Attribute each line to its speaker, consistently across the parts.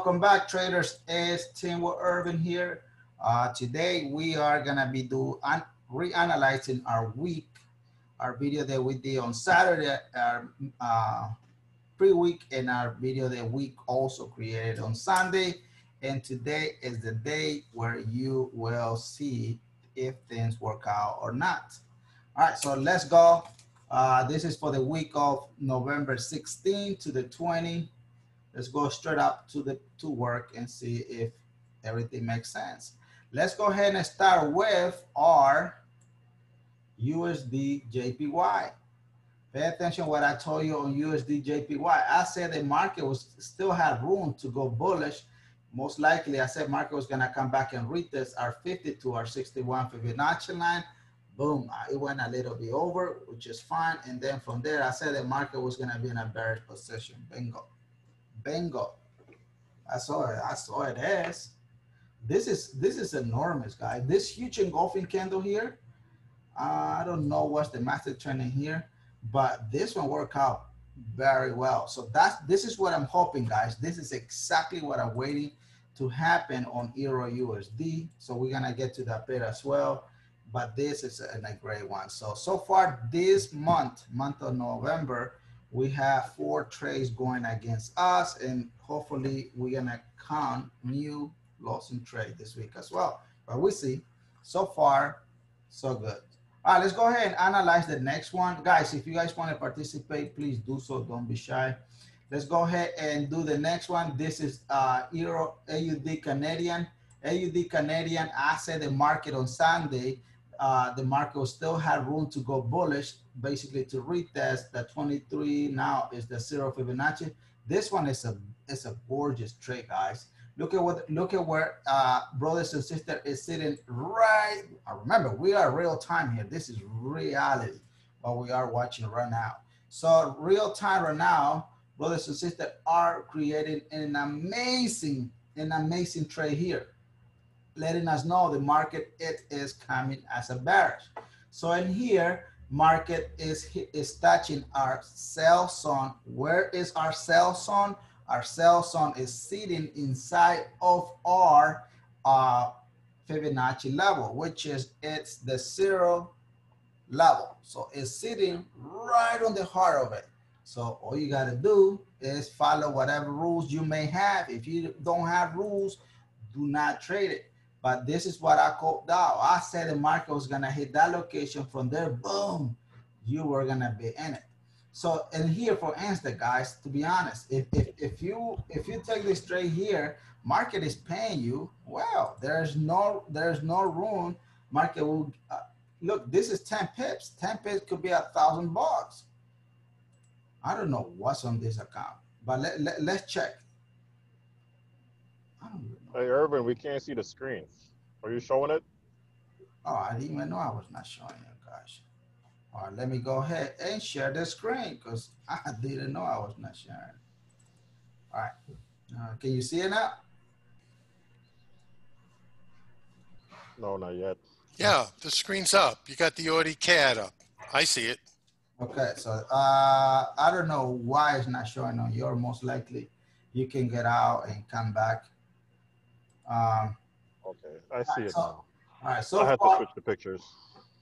Speaker 1: welcome back traders. It's Tim Irvin here. Uh, today we are gonna be do reanalyzing our week, our video that we did on Saturday, our uh, pre-week and our video that we also created on Sunday. And today is the day where you will see if things work out or not. All right, so let's go. Uh, this is for the week of November 16 to the 20. Let's go straight up to the to work and see if everything makes sense. Let's go ahead and start with our USD JPY. Pay attention what I told you on USD JPY. I said the market was still had room to go bullish. Most likely, I said market was gonna come back and retest our 52 our 61 Fibonacci line. Boom, uh, it went a little bit over, which is fine. And then from there, I said the market was gonna be in a bearish position. Bingo. Bingo. I saw it. I saw it as. This is this is enormous, guy. This huge engulfing candle here. I don't know what's the master trend in here, but this one worked out very well. So that's this is what I'm hoping, guys. This is exactly what I'm waiting to happen on Euro USD. So we're gonna get to that bit as well. But this is a, a great one. So so far this month, month of November, we have four trades going against us and hopefully we're gonna count new loss in trade this week as well. But we see so far so good. All right let's go ahead and analyze the next one. Guys if you guys want to participate please do so. Don't be shy. Let's go ahead and do the next one. This is uh euro aud canadian. Aud canadian asset the market on sunday uh, the market still had room to go bullish, basically to retest the 23 now is the zero Fibonacci. This one is a is a gorgeous trade, guys. Look at what look at where uh, brothers and sister is sitting right. Uh, remember, we are real time here. This is reality what we are watching right now. So real time right now, brothers and sisters are creating an amazing, an amazing trade here letting us know the market it is coming as a bearish. So in here, market is is touching our sell zone. Where is our sell zone? Our sell zone is sitting inside of our uh, Fibonacci level, which is it's the zero level. So it's sitting right on the heart of it. So all you got to do is follow whatever rules you may have. If you don't have rules, do not trade it. But this is what I called out. I said the market was gonna hit that location from there, boom, you were gonna be in it. So and here for instance, guys, to be honest, if, if, if you if you take this trade here, market is paying you well. There's no there's no room. Market will uh, look. This is ten pips. Ten pips could be a thousand bucks. I don't know what's on this account, but let, let, let's check.
Speaker 2: I don't Hey, Erving, we can't see the screen. Are you showing it?
Speaker 1: Oh, I didn't even know I was not showing it. Gosh. All right, let me go ahead and share the screen because I didn't know I was not sharing. All right. Uh, can you see it now?
Speaker 2: No, not yet.
Speaker 3: Yeah, the screen's up. You got the Audi CAD up. I see it.
Speaker 1: Okay, so uh, I don't know why it's not showing on your. Most likely, you can get out and come back
Speaker 2: um, okay, I see it
Speaker 1: so,
Speaker 2: now.
Speaker 1: All right, so
Speaker 2: I have
Speaker 1: far,
Speaker 2: to switch the pictures.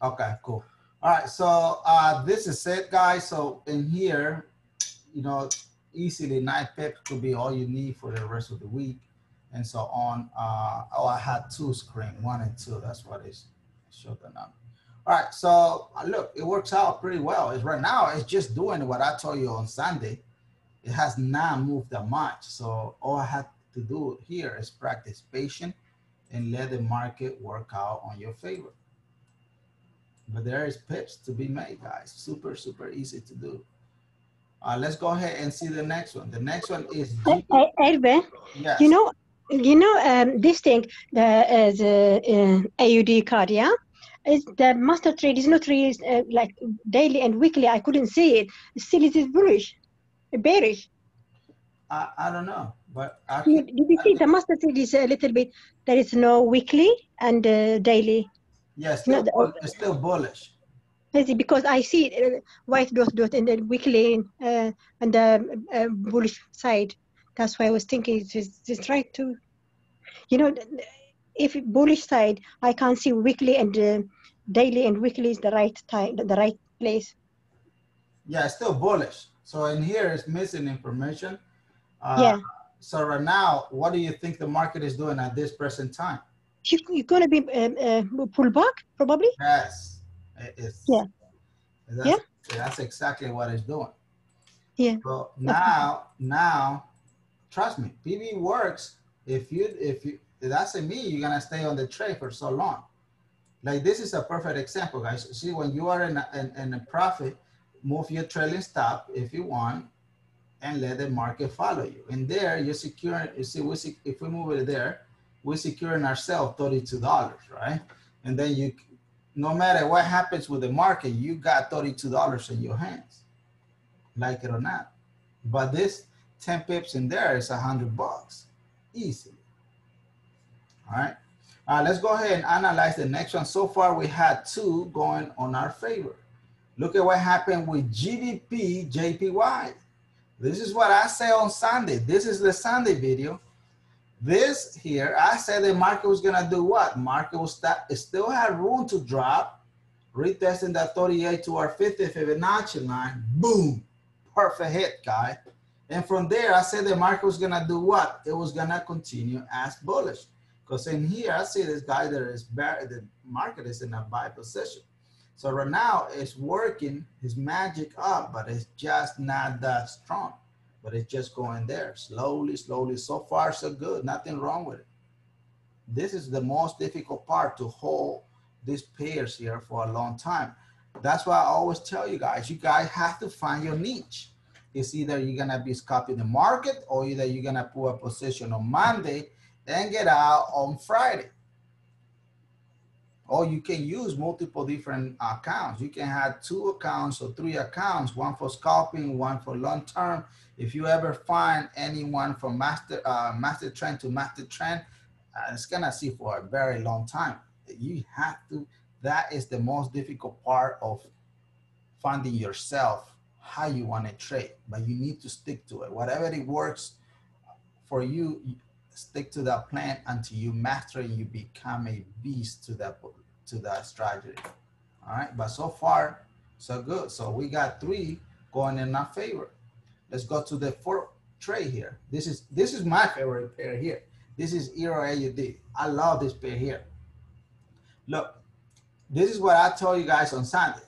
Speaker 1: Okay, cool. All right, so uh, this is it, guys. So in here, you know, easily nine pips could be all you need for the rest of the week, and so on. Uh, oh, I had two screen, one and two. That's what it showed the number. All right, so uh, look, it works out pretty well. It's right now, it's just doing what I told you on Sunday. It has not moved that much. So all I had to do here is practice patience and let the market work out on your favor. But there is pips to be made, guys. Super, super easy to do. Uh, let's go ahead and see the next one. The next one is
Speaker 4: G Elbe, yes. you know, you know um, this thing, the, uh, the uh, AUD card, yeah? Is the master trade is not really uh, like daily and weekly. I couldn't see it. Still, it is bullish, bearish.
Speaker 1: I, I don't know. But
Speaker 4: did you see the master trade is a little bit? There is no weekly and uh, daily.
Speaker 1: Yes, still, no, it's still bullish.
Speaker 4: Is it Because I see uh, white dot dot in the weekly uh, and the uh, bullish side. That's why I was thinking just just right to, you know, if bullish side, I can't see weekly and uh, daily and weekly is the right time, the right place.
Speaker 1: Yeah, it's still bullish. So in here, it's missing information.
Speaker 4: Uh, yeah.
Speaker 1: So right now, what do you think the market is doing at this present time?
Speaker 4: You're going to be um, uh, pull back, probably.
Speaker 1: Yes. It's,
Speaker 4: yeah.
Speaker 1: That's, yeah. That's exactly what it's doing.
Speaker 4: Yeah.
Speaker 1: So now, now, trust me, PB works. If you, if you, that's a me, you're gonna stay on the trade for so long. Like this is a perfect example, guys. See, when you are in a, in, in a profit, move your trailing stop if you want, and let the market follow you. And there, you're securing. You see, we if we move it there, we're securing ourselves thirty-two dollars, right? And then you, no matter what happens with the market, you got thirty-two dollars in your hands, like it or not. But this ten pips in there is a hundred bucks, easily. All right. Uh, let's go ahead and analyze the next one. So far, we had two going on our favor. Look at what happened with GBP JPY. This is what I say on Sunday. This is the Sunday video. This here, I said the market was gonna do what? Market was still had room to drop, retesting that 38 to our 50 Fibonacci line. Boom, perfect hit, guy. And from there, I said the market was gonna do what? It was gonna continue as bullish. Because in here, I see this guy that is bear, the market is in a buy position. So right now it's working his magic up, but it's just not that strong. But it's just going there slowly, slowly. So far, so good. Nothing wrong with it. This is the most difficult part to hold these pairs here for a long time. That's why I always tell you guys, you guys have to find your niche. It's either you're gonna be scalping the market or either you're gonna put a position on Monday then get out on Friday. Or you can use multiple different accounts. You can have two accounts or three accounts, one for scalping, one for long term. If you ever find anyone from master uh, master trend to master trend, uh, it's gonna see for a very long time. You have to. That is the most difficult part of finding yourself how you want to trade, but you need to stick to it. Whatever it works for you, stick to that plan until you master and you become a beast to that to that strategy. All right, but so far so good. So we got three going in our favor. Let's go to the fourth trade here. This is this is my favorite pair here. This is Euro AUD. I love this pair here. Look, this is what I told you guys on Sunday.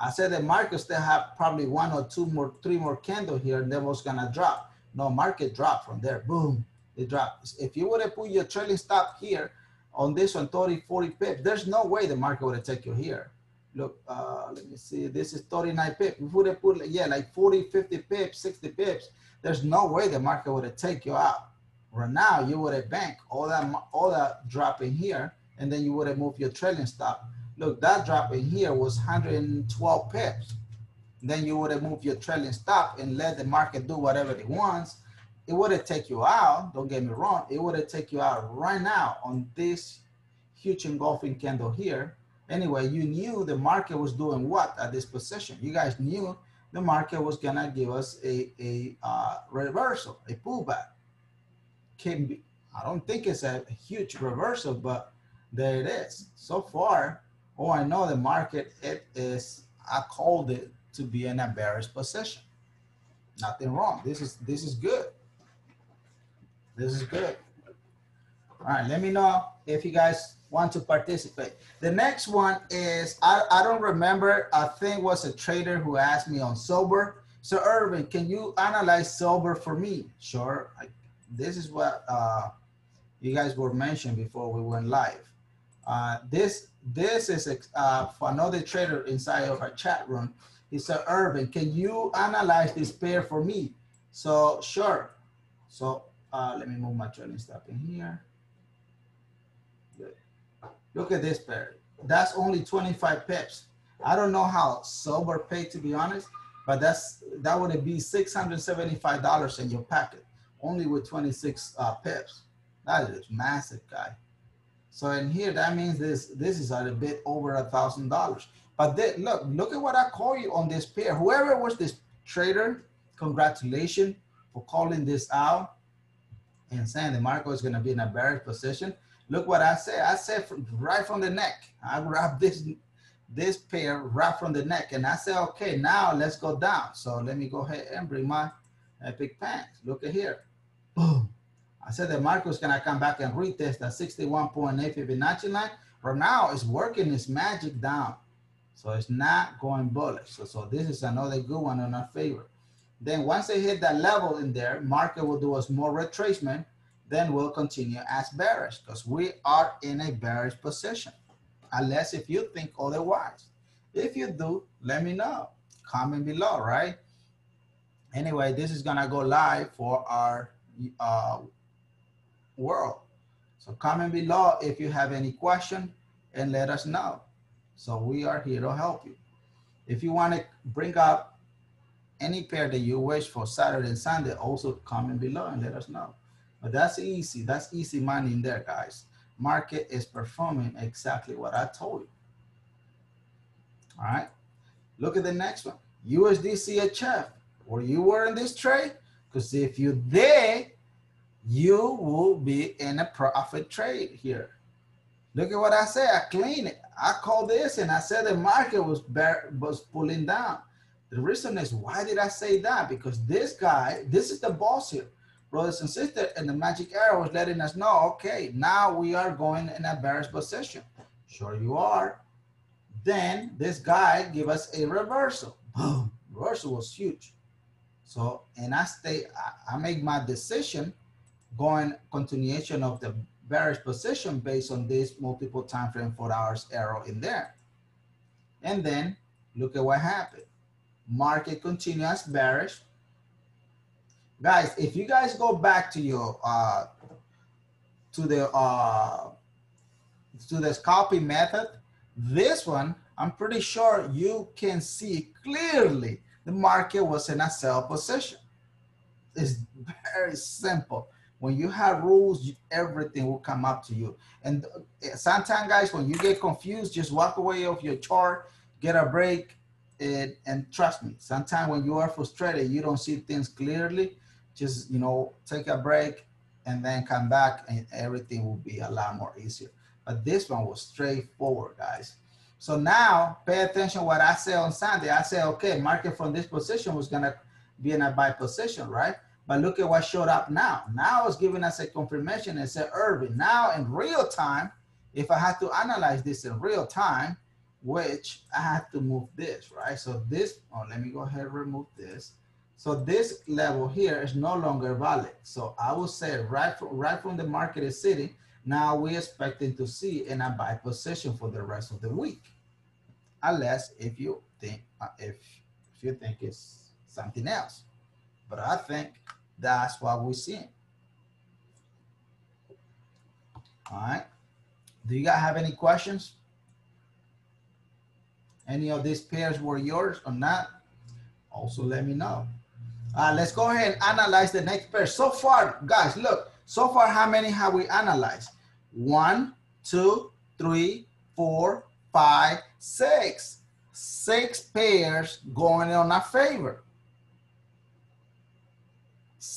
Speaker 1: I said the market still have probably one or two more, three more candle here, and then was gonna drop. No, market drop from there. Boom it drops. If you would have put your trailing stop here on this one, 30, 40 pips, there's no way the market would have taken you here. Look, uh, let me see, this is 39 pips. If you would have put, yeah, like 40, 50 pips, 60 pips, there's no way the market would have taken you out. Right now, you would have banked all that, all that drop in here, and then you would have moved your trailing stop. Look, that drop in here was 112 pips. Then you would have moved your trailing stop and let the market do whatever it wants it would have take you out, don't get me wrong, it would have take you out right now on this huge engulfing candle here. Anyway, you knew the market was doing what at this position. You guys knew the market was gonna give us a, a uh, reversal, a pullback. Can be, I don't think it's a huge reversal, but there it is. So far, oh, I know the market, it is, I called it to be in a bearish position. Nothing wrong. This is, this is good. This is good. All right, let me know if you guys want to participate. The next one is, I, I don't remember, I think was a trader who asked me on silver. So Erving, can you analyze silver for me? Sure, I, this is what uh, you guys were mentioned before we went live. Uh, this this is uh, for another trader inside of our chat room. He said, Erving, can you analyze this pair for me? So sure. So uh, let me move my trailing stop in here. Good. Look at this pair. That's only 25 pips. I don't know how silver paid to be honest, but that's that would be $675 in your packet, only with 26 uh, pips. That is massive, guy. So in here, that means this this is a bit over a thousand dollars. But look, look at what I call you on this pair. Whoever was this trader, congratulations for calling this out and saying the Marco is gonna be in a bearish position, look what I said. I said right from the neck. I grabbed this this pair right from the neck, and I said, okay, now let's go down. So let me go ahead and bring my epic pants. Look at here. Boom. I said the Marco is gonna come back and retest that 61.8 Fibonacci line. Right now, it's working its magic down. So it's not going bullish. So, so this is another good one in our favor. Then once they hit that level in there, market will do a small retracement. Then we'll continue as bearish because we are in a bearish position. Unless if you think otherwise. If you do, let me know. Comment below, right? Anyway, this is gonna go live for our uh, world. So comment below if you have any question and let us know. So we are here to help you. If you want to bring up any pair that you wish for Saturday and Sunday, also comment below and let us know. But that's easy. That's easy money in there, guys. Market is performing exactly what I told you. All right. Look at the next one. USD CHF. Were you were in this trade? Because if you did, you will be in a profit trade here. Look at what I say. I clean it. I called this and I said the market was bear, was pulling down. The reason is why did I say that? Because this guy, this is the boss here, brothers and sisters, and the magic arrow was letting us know, okay, now we are going in a bearish position. Sure you are. Then this guy give us a reversal. Boom, reversal was huge. So, and I stay, I, I make my decision going continuation of the bearish position based on this multiple time frame four hours arrow in there. And then look at what happened. Market continues bearish. Guys, if you guys go back to your uh to the uh to the scalping method, this one, I'm pretty sure you can see clearly the market was in a sell position. It's very simple when you have rules, everything will come up to you. And uh, sometimes, guys, when you get confused, just walk away off your chart, get a break, and, and trust me. Sometimes when you are frustrated, you don't see things clearly. Just you know, take a break and then come back, and everything will be a lot more easier. But this one was straightforward, guys. So now, pay attention what I say on Sunday. I say, okay, market from this position was gonna be in a buy position, right? But look at what showed up now. Now it's giving us a confirmation and said Erving. Now in real time, if I had to analyze this in real time, which I have to move this, right? So this, oh, let me go ahead and remove this. So this level here is no longer valid. So I will say right from, right from the market is sitting, now we're expecting to see in a buy position for the rest of the week. Unless if you think, uh, if, if you think it's something else. But I think that's what we're seeing. All right. Do you guys have any questions? Any of these pairs were yours or not? Also let me know. Uh, let's go ahead and analyze the next pair. So far, guys, look, so far, how many have we analyzed? One, two, three, four, five, six. Six pairs going on our favor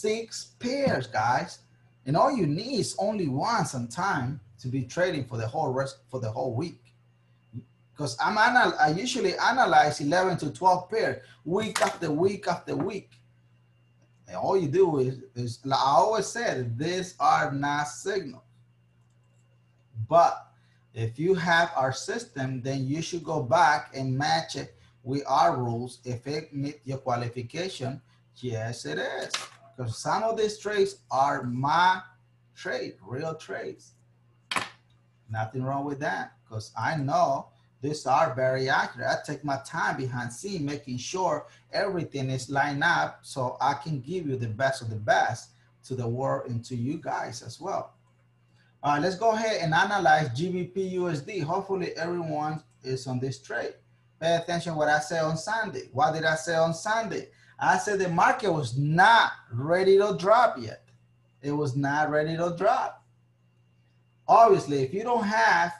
Speaker 1: six pairs, guys. And all you need is only one time to be trading for the whole rest for the whole week. Because I'm anal I usually analyze 11 to 12 pairs week after week after week. And all you do is, is like I always said, these are not signals. But if you have our system, then you should go back and match it with our rules. If it meet your qualification, yes, it is. Because some of these trades are my trade, real trades. Nothing wrong with that because I know these are very accurate. I take my time behind scene, making sure everything is lined up so I can give you the best of the best to the world and to you guys as well. Right, let's go ahead and analyze GBP USD. Hopefully everyone is on this trade. Pay attention what I said on Sunday. What did I say on Sunday? I said the market was not ready to drop yet. It was not ready to drop. Obviously, if you don't have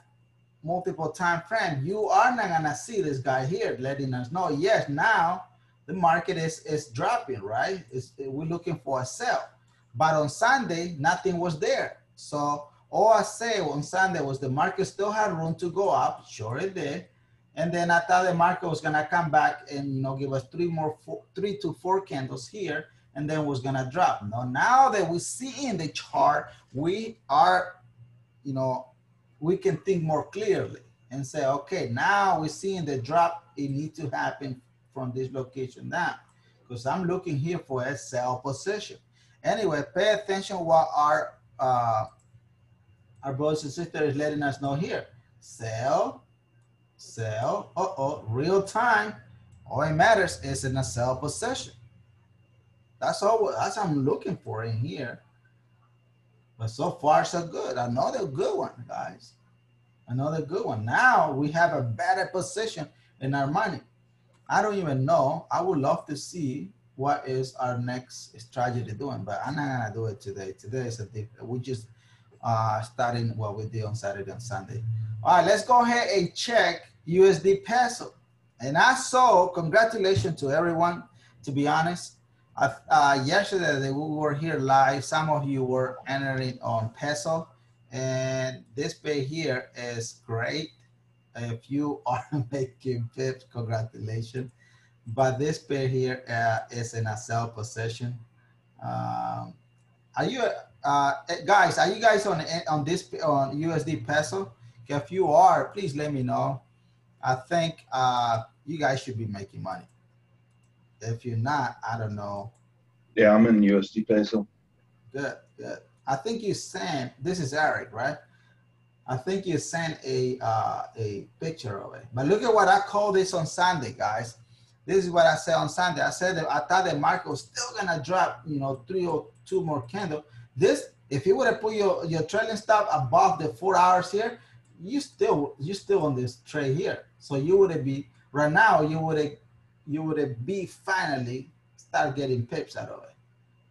Speaker 1: multiple time frame, you are not gonna see this guy here letting us know, yes, now the market is, is dropping, right? It's, we're looking for a sell. But on Sunday, nothing was there. So all I say on Sunday was the market still had room to go up. Sure it did. And then I thought the market was gonna come back and you know give us three more, four, three to four candles here, and then was gonna drop. Now, now that we see in the chart, we are, you know, we can think more clearly and say, okay, now we're seeing the drop. It needs to happen from this location now, because I'm looking here for a sell position. Anyway, pay attention what our uh, our brothers and sisters is letting us know here. Sell, sell, uh-oh, real time. All it matters is in a sell position. That's all that's what I'm looking for in here. But so far, so good. Another good one, guys. Another good one. Now we have a better position in our money. I don't even know. I would love to see what is our next strategy doing, but I'm not gonna do it today. Today is a. We just uh, starting what we did on Saturday and Sunday. All right, let's go ahead and check USD peso. And I saw, congratulations to everyone, to be honest. Uh, yesterday, we were here live. Some of you were entering on peso. And this pay here is great. If you are making pips, congratulations. But this pair here uh, is in a sell position. Um, are you uh, eh, guys, are you guys on on this on USD peso? If you are, please let me know. I think uh, you guys should be making money. If you're not, I don't know.
Speaker 5: Yeah, I'm in USD peso.
Speaker 1: Good, good. I think you sent. This is Eric, right? I think you sent a uh, a picture of it. But look at what I call this on Sunday, guys. This is what I said on Sunday. I said that I thought the market was still gonna drop, you know, three or two more candle. This, if you would have put your, your trailing stop above the four hours here, you still you still on this trade here. So you would be right now. You would you would be finally start getting pips out of it.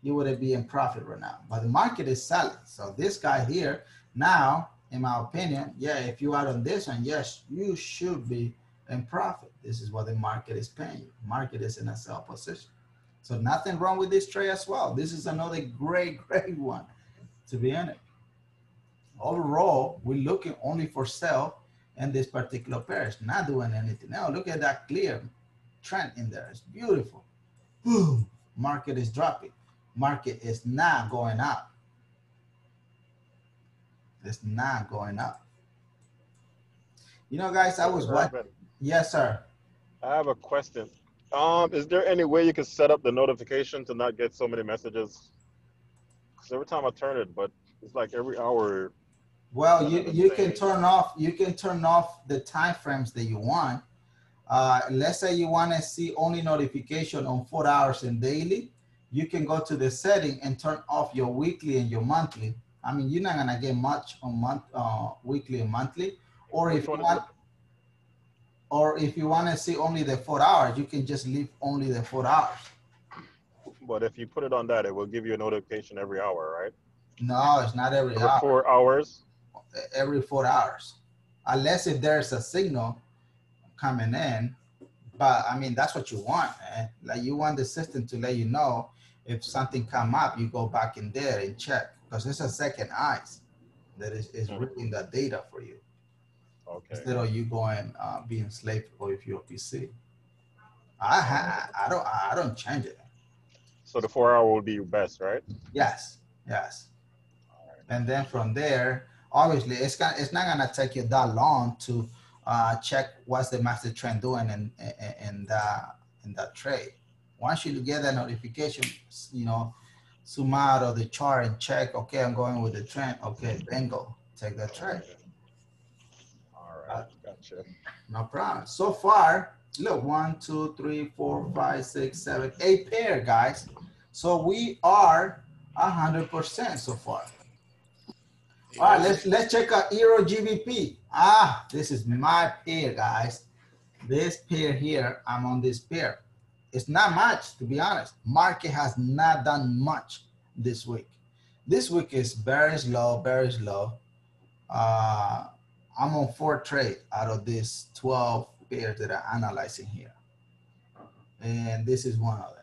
Speaker 1: You would be in profit right now. But the market is selling. So this guy here now, in my opinion, yeah, if you are on this one, yes, you should be in profit. This is what the market is paying you. Market is in a sell position. So nothing wrong with this trade as well. This is another great, great one to be in it. Overall, we're looking only for sell in this particular pair. It's not doing anything Now Look at that clear trend in there. It's beautiful. Boom. Market is dropping. Market is not going up. It's not going up. You know, guys, I was watching. Yes, sir.
Speaker 2: I have a question. Um, is there any way you can set up the notification to not get so many messages? Because every time I turn it, but it's like every hour.
Speaker 1: Well, you, you can turn off you can turn off the time frames that you want. Uh, let's say you want to see only notification on four hours and daily. You can go to the setting and turn off your weekly and your monthly. I mean, you're not gonna get much on month, uh, weekly and monthly. Or if you want, or if you want to see only the four hours, you can just leave only the four hours.
Speaker 2: But if you put it on that, it will give you a notification every hour, right?
Speaker 1: No, it's not every,
Speaker 2: every
Speaker 1: hour.
Speaker 2: four hours.
Speaker 1: Every four hours, unless if there's a signal coming in. But I mean, that's what you want, man. Like you want the system to let you know if something come up, you go back in there and check because it's a second eyes that is, is mm-hmm. reading the data for you.
Speaker 2: Okay.
Speaker 1: Instead of you going uh, being slave for if you're PC. I ha- I don't I don't change it.
Speaker 2: So the four hour will be your best, right?
Speaker 1: Yes, yes. And then from there, obviously, it's gonna it's not gonna take you that long to uh, check what's the master trend doing in in, in that in that trade. Once you get that notification, you know, zoom out of the chart and check. Okay, I'm going with the trend. Okay, bingo, take that trade.
Speaker 2: All right, gotcha.
Speaker 1: No problem. So far, look, one, two, three, four, five, six, seven, eight pair, guys. So we are hundred percent so far. All right, let's let's check out Euro GBP. Ah, this is my pair, guys. This pair here, I'm on this pair. It's not much, to be honest. Market has not done much this week. This week is very slow, very slow. Uh, I'm on four trade out of these 12 pairs that I'm analyzing here. And this is one of them.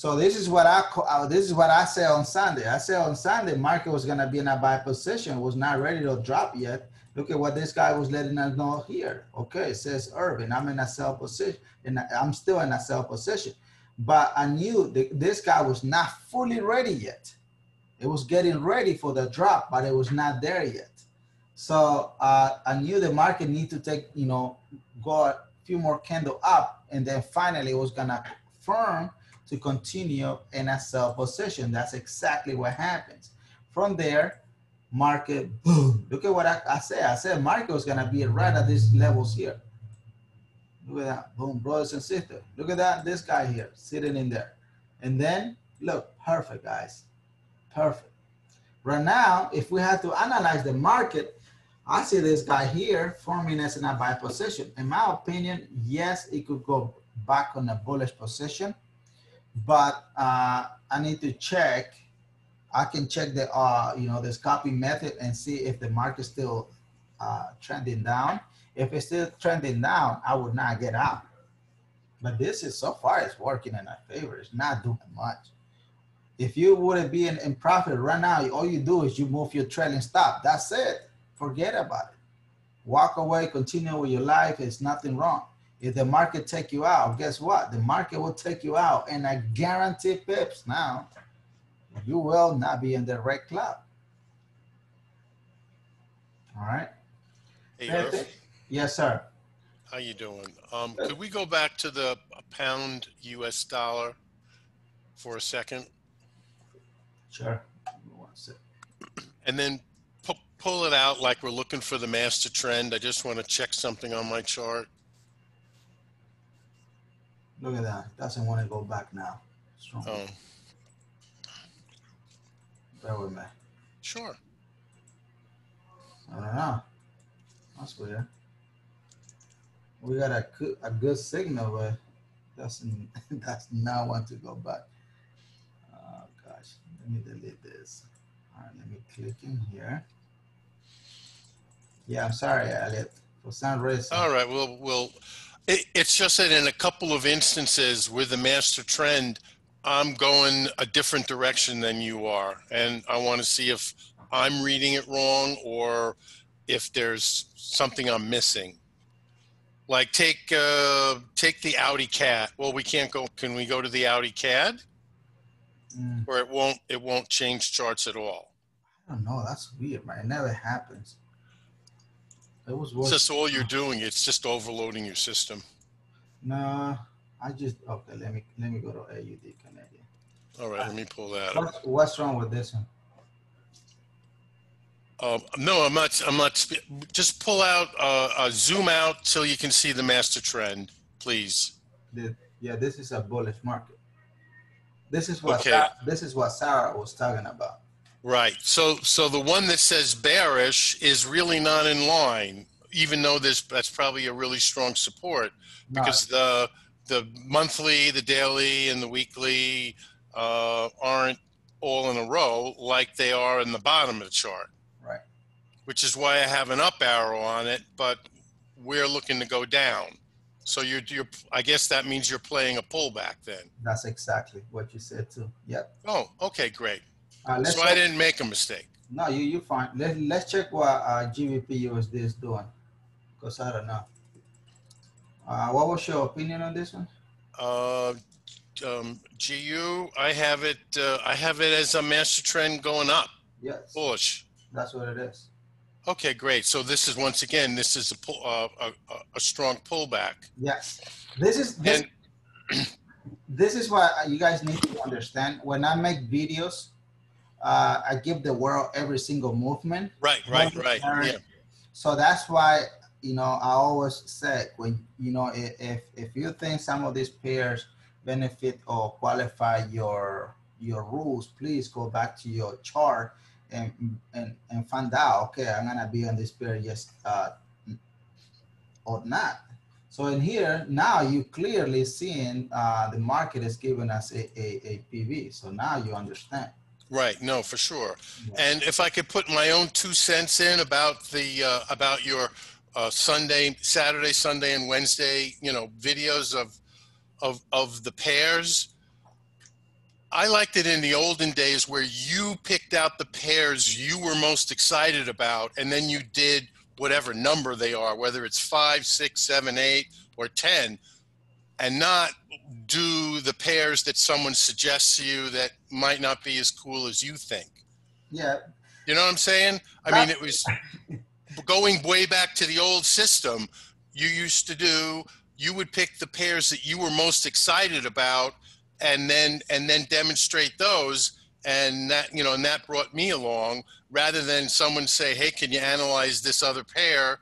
Speaker 1: So this is what I uh, this is what I said on Sunday. I said on Sunday, market was gonna be in a buy position, was not ready to drop yet. Look at what this guy was letting us know here. Okay, it says Erving, I'm in a sell position, and I'm still in a sell position. But I knew that this guy was not fully ready yet. It was getting ready for the drop, but it was not there yet. So uh, I knew the market need to take, you know, go a few more candle up, and then finally it was gonna firm to continue in a sell position. That's exactly what happens. From there, market boom. Look at what I, I said. I said market was gonna be right at these levels here. Look at that, boom, brothers and sisters. Look at that, this guy here sitting in there. And then look, perfect, guys, perfect. Right now, if we had to analyze the market, I see this guy here forming as in a buy position. In my opinion, yes, it could go back on a bullish position, but uh, I need to check. I can check the, uh, you know, this copy method and see if the market still uh, trending down. If it's still trending down, I would not get out. But this is so far it's working in our favor. It's not doing much. If you wouldn't be in, in profit right now, all you do is you move your trailing stop. That's it forget about it. Walk away, continue with your life. It's nothing wrong. If the market take you out, guess what? The market will take you out, and I guarantee pips now, you will not be in the red club. All right.
Speaker 3: Hey, Irv,
Speaker 1: Yes, sir.
Speaker 3: how you doing? Um, could we go back to the pound US dollar for a second?
Speaker 1: Sure. One sec.
Speaker 3: And then pull it out like we're looking for the master trend. I just want to check something on my chart.
Speaker 1: Look at that. Doesn't want to go back now. Strong.
Speaker 3: Oh,
Speaker 1: Bear with me.
Speaker 3: sure.
Speaker 1: I don't know. That's weird. We got a good, a good signal, but doesn't does not want to go back. Oh gosh, let me delete this. All right, let me click in here. Yeah, I'm sorry, Elliot. For some reason.
Speaker 3: All right. Well, we'll. It, it's just that in a couple of instances with the master trend, I'm going a different direction than you are, and I want to see if I'm reading it wrong or if there's something I'm missing. Like take uh, take the Audi CAD. Well, we can't go. Can we go to the Audi CAD?
Speaker 1: Mm,
Speaker 3: Or it won't it won't change charts at all.
Speaker 1: I don't know. That's weird, man. It never happens. It was
Speaker 3: It's just all you're doing. It's just overloading your system.
Speaker 1: No, I just okay. Let me let me go to AUD Canadian.
Speaker 3: All right, let me pull that up.
Speaker 1: What's, wrong with this one?
Speaker 3: Um, no, I'm not. I'm not. Just pull out, uh, uh, zoom out till you can see the master trend, please.
Speaker 1: The, yeah, this is a bullish market. This is what
Speaker 3: Okay.
Speaker 1: Sa- this is what Sarah was talking about.
Speaker 3: Right. So, so the one that says bearish is really not in line, even though there's that's probably a really strong support because the the monthly, the daily, and the weekly uh, aren't all in a row like they are in the bottom of the chart.
Speaker 1: Right.
Speaker 3: Which is why I have an up arrow on it, but we're looking to go down. So you're, you're I guess that means you're playing a pullback then.
Speaker 1: that's exactly what you said too. Yep.
Speaker 3: Oh, okay, great.
Speaker 1: Uh, let's
Speaker 3: So I didn't make a mistake.
Speaker 1: no, you you fine. Let let's check what uh, GBP USD is doing, because I don't know. Uh, what was your opinion on this one?
Speaker 3: Uh, um, GU, I have it. Uh, I have it as a master trend going up,
Speaker 1: Yes,
Speaker 3: bullish.
Speaker 1: that's what it is.
Speaker 3: Okay, great. So this is once again, this is a pull, uh, a, a, a strong pullback.
Speaker 1: Yes, this is this,
Speaker 3: And
Speaker 1: this is what you guys need to understand. When I make videos, uh, I give the world every single movement.
Speaker 3: right, right, right. Yeah,
Speaker 1: So that's why you know I always said when you know if if you think some of these pairs benefit or qualify your your rules, please go back to your chart and and and find out. Okay, I'm gonna be on this pair, yes, uh, or not. So in here now you clearly seeing uh, the market is giving us a, a, a PV. So now you understand.
Speaker 3: Right. No, for sure. And if I could put my own two cents in about the uh, about your uh, Sunday, Saturday, Sunday, and Wednesday, you know, videos of of of the pairs. I liked it in the olden days where you picked out the pairs you were most excited about, and then you did whatever number they are, whether it's five, six, seven, eight, or 10, and not do the pairs that someone suggests to you that might not be as cool as you think.
Speaker 1: Yeah.
Speaker 3: You know what I'm saying? I mean, it was going way back to the old system. You used to do, you would pick the pairs that you were most excited about and then and then demonstrate those and that you know and that brought me along rather than someone say hey can you analyze this other pair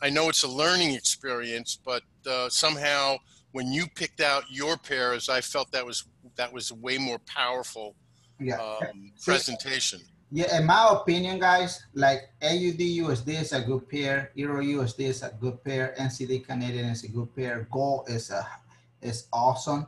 Speaker 3: i know it's a learning experience but uh, somehow when you picked out your pairs i felt that was that was a way more powerful
Speaker 1: yeah.
Speaker 3: um, presentation
Speaker 1: yeah in my opinion guys like aud usd is a good pair euro usd is a good pair ncd canadian is a good pair gold is a is awesome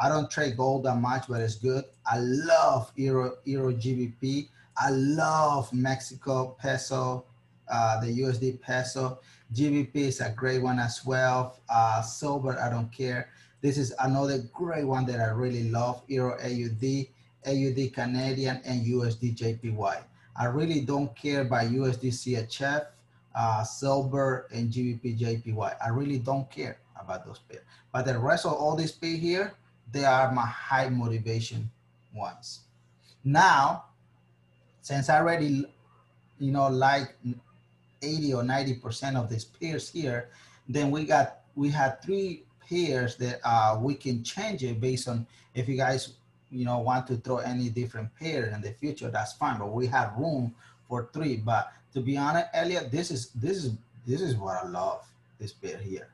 Speaker 1: I don't trade gold that much, but it's good. I love Euro, Euro GBP. I love Mexico peso, uh, the USD peso. GBP is a great one as well. Uh, silver, I don't care. This is another great one that I really love, Euro AUD, AUD Canadian, and USD JPY. I really don't care about USD CHF, uh, silver, and GBP JPY. I really don't care about those pairs. But the rest of all these pairs here, they are my high motivation ones. Now, since I already, you know, like 80 or 90% of these pairs here, then we got, we had three pairs that uh, we can change it based on if you guys, you know, want to throw any different pair in the future, that's fine. But we have room for three. But to be honest, Elliot, this is, this is, this is what I love, this pair here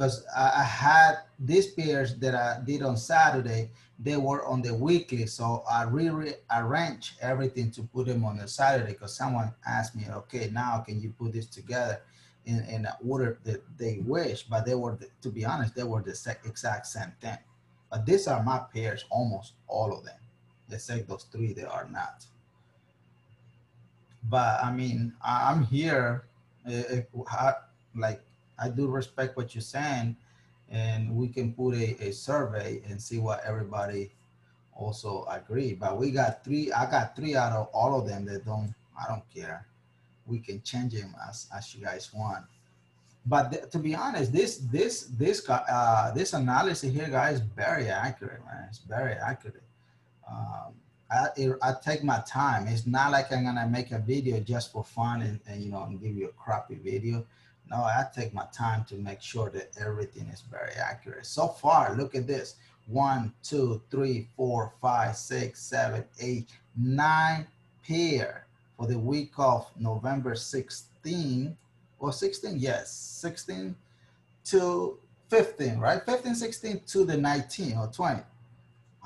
Speaker 1: because I, I, had these pairs that I did on Saturday, they were on the weekly. So I rearranged everything to put them on the Saturday because someone asked me, okay, now can you put this together in, in order that they wish? But they were, to be honest, they were the exact same thing. But these are my pairs, almost all of them. Except those three, they are not. But I mean, I'm here, uh, like I do respect what you're saying, and we can put a, a survey and see what everybody also agree. But we got three. I got three out of all of them that don't. I don't care. We can change them as as you guys want. But to be honest, this this this uh, this analysis here, guys, very accurate, man. It's very accurate. Um, I, it, I take my time. It's not like I'm gonna make a video just for fun and, and you know and give you a crappy video. No, I take my time to make sure that everything is very accurate. So far, look at this. One, two, three, four, five, six, seven, eight, nine pair for the week of November 16 or 16, yes, 16 to 15, right? 15, 16 to the 19 or 20.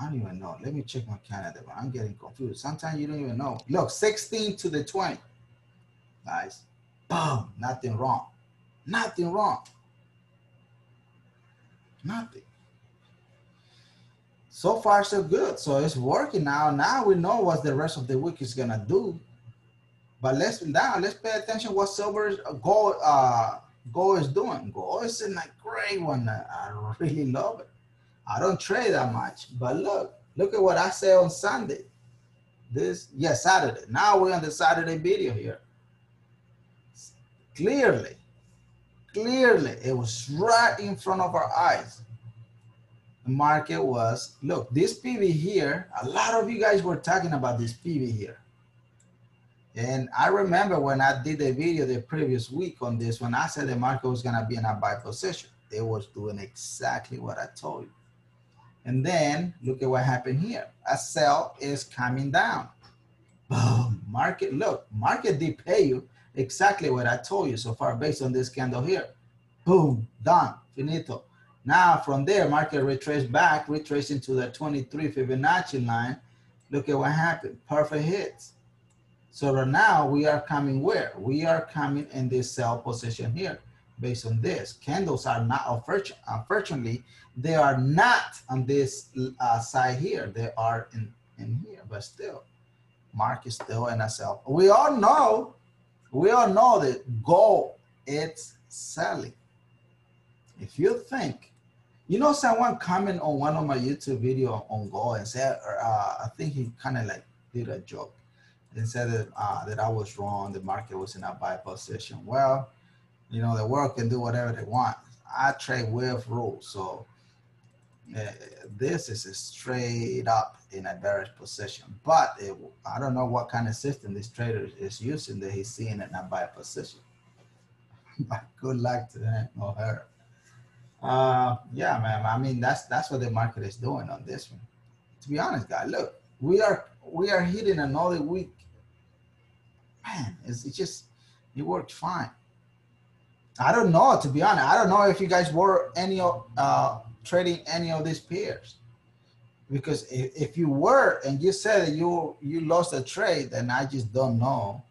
Speaker 1: I don't even know. Let me check my calendar. I'm getting confused. Sometimes you don't even know. Look, 16 to the 20. Guys, boom, nothing wrong. Nothing wrong. Nothing. So far, so good. So it's working now. Now we know what the rest of the week is gonna do. But let's now let's pay attention what silver gold uh gold is doing. Gold is in a great one. I really love it. I don't trade that much, but look, look at what I say on Sunday. This yes, Saturday. Now we're on the Saturday video here. Clearly, clearly it was right in front of our eyes. The market was look this pv here a lot of you guys were talking about this pv here. And i remember when i did the video the previous week on this when i said the market was going to be in a buy position it was doing exactly what i told you. And then look at what happened here. A sell is coming down. Boom market look market did pay you exactly what I told you so far based on this candle here. Boom, done, finito. Now from there, market retraced back, retracing to the 23 Fibonacci line. Look at what happened, perfect hits. So right now we are coming where? We are coming in this sell position here based on this. Candles are not, unfortunately, they are not on this uh, side here. They are in, in here, but still, market still in a sell. We all know we all know that gold it's selling. If you think You know, someone comment on one of my YouTube video on Go and said, uh, I think he kind of like did a joke and said that, uh, that I was wrong. The market was in a buy position. Well, you know, the world can do whatever they want. I trade with rules. So uh, this is a straight up in a bearish position. But it, I don't know what kind of system this trader is using that he's seeing it in a buy position. but good luck to him or her. Uh, yeah, man. I mean, that's that's what the market is doing on this one. To be honest, guys, look, we are we are hitting another week. Man, it's, it's just it worked fine. I don't know, to be honest. I don't know if you guys were any of uh, trading any of these pairs, because if, if you were and you said you you lost a trade, then I just don't know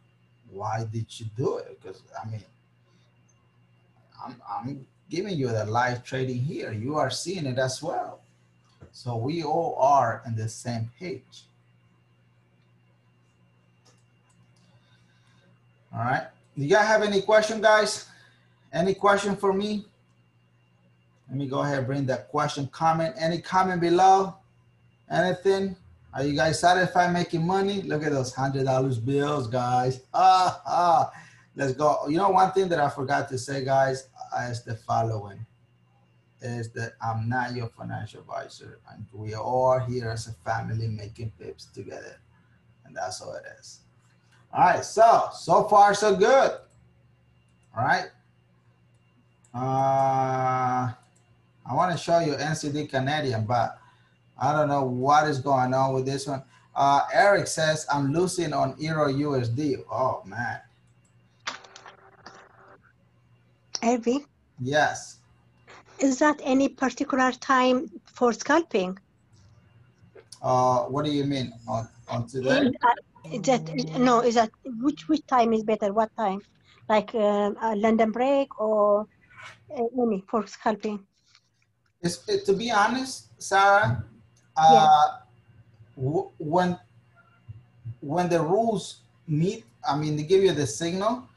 Speaker 1: why did you do it? Because I mean, I'm I'm giving you the live trading here. You are seeing it as well. So we all are in the same page. All right. Do you guys have any question, guys? Any question for me? Let me go ahead and bring that question, comment. Any comment below? Anything? Are you guys satisfied making money? Look at those hundred dollars bills, guys. Ah, ah. Let's go. You know, one thing that I forgot to say, guys, is the following is that I'm not your financial advisor and we are all here as a family making pips together. And that's all it is. All right, so, so far so good. All right. Uh, I want to show you NZD Canadian, but I don't know what is going on with this one. Uh, Eric says, I'm losing on Euro USD. Oh, man.
Speaker 4: Ervi?
Speaker 1: Yes.
Speaker 4: Is that any particular time for scalping?
Speaker 1: Uh, what do you mean on on today?
Speaker 4: Uh, is that no? Is that which which time is better? What time? Like uh, a London break or uh, any for scalping?
Speaker 1: It's, it, to be honest, Sarah. Uh, when when the rules meet, I mean, they give you the signal.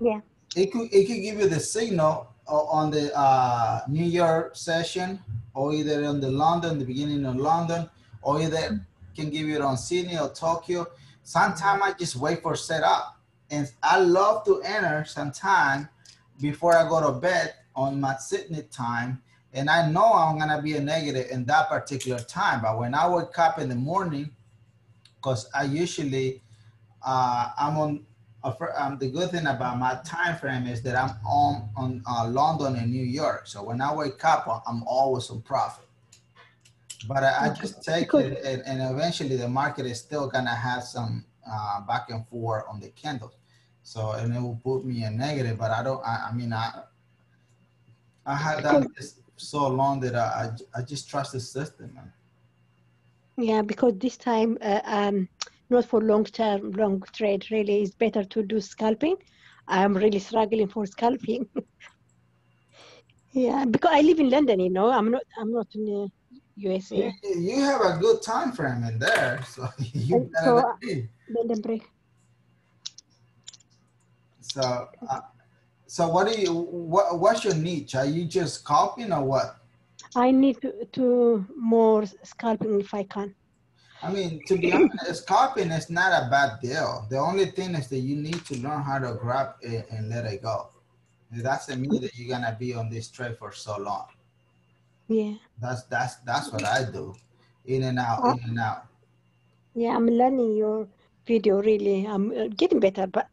Speaker 4: Yeah.
Speaker 1: It could it could give you the signal on the uh, New York session, or either on the London, the beginning of London, or either can give you it on Sydney or Tokyo. Sometimes I just wait for setup, and I love to enter sometime before I go to bed on my Sydney time, and I know I'm gonna be a negative in that particular time. But when I wake up in the morning, because I usually uh, I'm on um, the good thing about my time frame is that I'm on on uh, London and New York. So when I wake up, I'm always on profit. But I, I just take it, and, and, eventually the market is still gonna have some uh, back and forth on the candles. So and it will put me in negative. But I don't. I, I mean, I I had done this so long that I I, I just trust the system, man.
Speaker 4: Yeah, because this time. Uh, um not for long term, long trade. Really, it's better to do scalping. I'm really struggling for scalping. yeah, because I live in London. You know, I'm not. I'm not in the USA.
Speaker 1: You, have a good time frame in there, so you so, uh,
Speaker 4: London break.
Speaker 1: So, uh, so what do you? What What's your niche? Are you just scalping or what?
Speaker 4: I need to, to more scalping if I can.
Speaker 1: I mean, to be honest, scalping is not a bad deal. The only thing is that you need to learn how to grab it and let it go. It doesn't mean that you're gonna be on this trade for so long.
Speaker 4: Yeah.
Speaker 1: That's that's that's what I do. In and out, in and out.
Speaker 4: Yeah, I'm learning your video really. I'm uh, getting better, but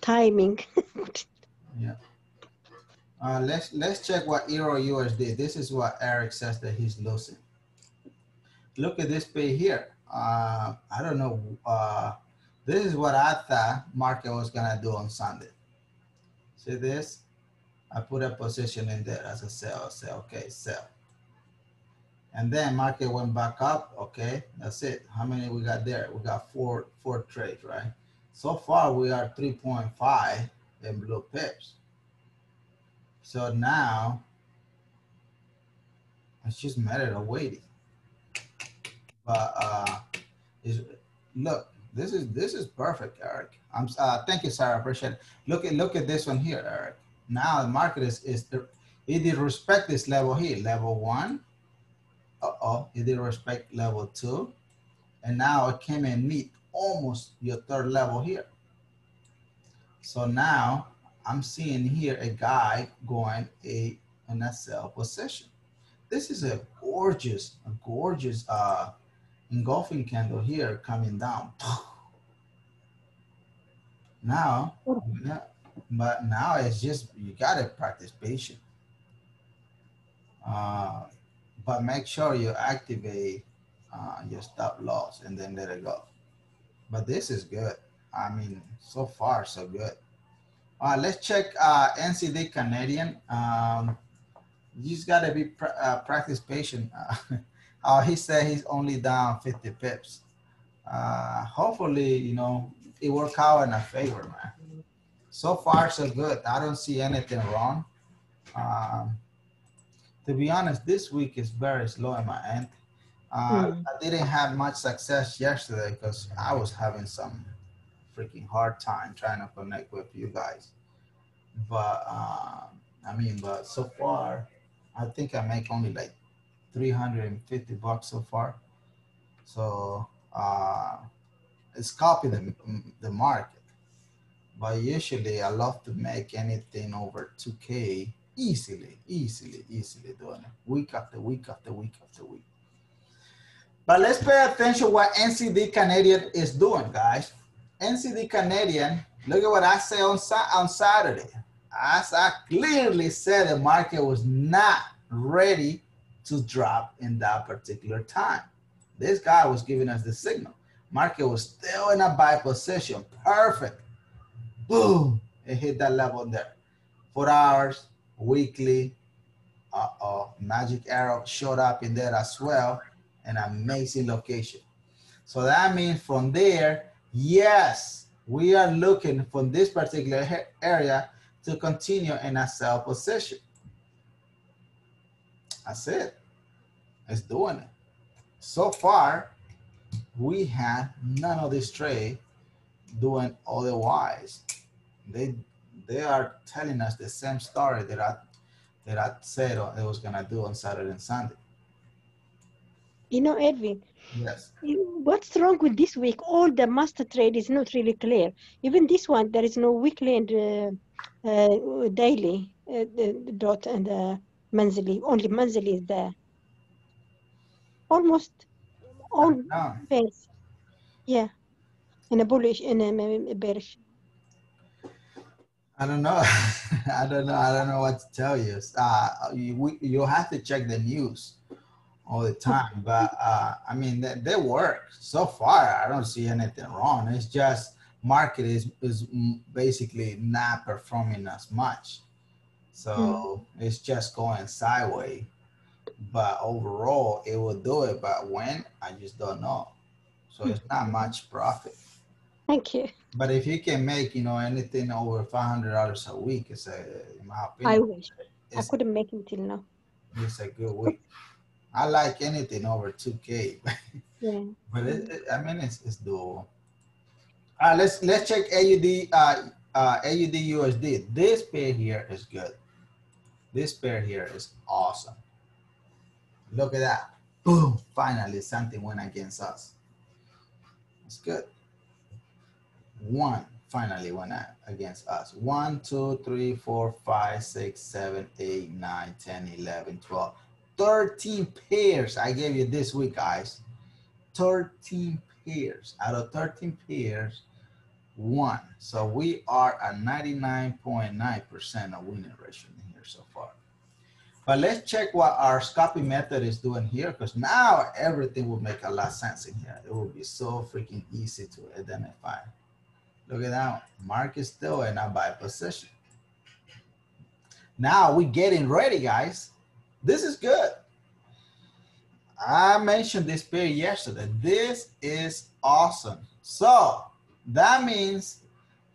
Speaker 4: timing.
Speaker 1: yeah. Uh, let's let's check what Euro USD. This is what Eric says that he's losing look at this pay here. Uh, I don't know. Uh, this is what I thought market was gonna do on Sunday. See this? I put a position in there as a sell, say, okay, sell. And then market went back up, okay, that's it. How many we got there? We got four, four trades, right? So far we are 3.5 in blue pips. So now it's just a matter of waiting. But uh, is look, this is this is perfect, Eric. I'm uh, thank you, Sarah. Appreciate it. Look at look at this one here, Eric. Now the market is is the, It did respect this level here, level one. Uh-oh, it did respect level two. And now it came and meet almost your third level here. So now I'm seeing here a guy going a in a sell position. This is a gorgeous, a gorgeous uh, engulfing candle here coming down. Now, but now it's just, you gotta practice patience. Uh, but make sure you activate uh, your stop loss and then let it go. But this is good. I mean, so far, so good. All right, let's check uh, NZD Canadian. Um, you just gotta be pr uh, practice patient. uh, he said he's only down 50 pips. Uh, hopefully, you know, it worked out in our favor, man. So far, so good. I don't see anything wrong. Um, to be honest, this week is very slow in my end. Uh, mm. I didn't have much success yesterday because I was having some freaking hard time trying to connect with you guys. But uh, I mean, but so far, I think I make only like 350 bucks so far. So uh, it's copy the, the market. But usually I love to make anything over 2K easily, easily, easily doing it week after week after week after week. But let's pay attention what NZD Canadian is doing, guys. NZD Canadian, look at what I say on, on Saturday. As I clearly said, the market was not ready to drop in that particular time. This guy was giving us the signal. Market was still in a buy position. Perfect. Boom. It hit that level there. Four hours, weekly. Uh-oh. Magic arrow showed up in there as well. An amazing location. So that means from there, yes, we are looking from this particular area to continue in a sell position. That's it. It's doing it. So far, we had none of this trade doing otherwise. They they are telling us the same story that I that I said it was gonna do on Saturday and Sunday.
Speaker 4: You know, Edwin.
Speaker 1: Yes.
Speaker 4: What's wrong with this week? All the master trade is not really clear. Even this one, there is no weekly and uh, uh, daily uh, dot and uh, monthly. Only monthly is there. Almost all pairs. Yeah, in a bullish, in a, bearish.
Speaker 1: I don't know. I don't know. I don't know what to tell you. Uh, you you have to check the news all the time. But uh, I mean, they, they work so far. I don't see anything wrong. It's just market is is basically not performing as much, so mm. it's just going sideways but overall it will do it. But when I just don't know. So it's not much profit.
Speaker 4: Thank you.
Speaker 1: But if you can make, you know, anything over five hundred dollars a week, it's a, in my
Speaker 4: opinion. I wish I couldn't make it till now.
Speaker 1: It's a good week. I like anything over two
Speaker 4: k. yeah.
Speaker 1: But it, it, I mean, it's it's doable. Right, let's let's check AUD uh, uh, AUD USD. This pair here is good. This pair here is awesome. Look at that. Boom. Finally, something went against us. That's good. One finally went against us. One, two, three, four, five, six, seven, eight, nine, 10, 11, 12. 13 pairs I gave you this week, guys. 13 pairs. Out of 13 pairs, one. So we are at 99.9% of winning ratio in here so far. But let's check what our scoping method is doing here because now everything will make a lot of sense in here. It will be so freaking easy to identify. Look at that, mark is still in a buy position. Now we're getting ready, guys. This is good. I mentioned this pair yesterday. This is awesome. So that means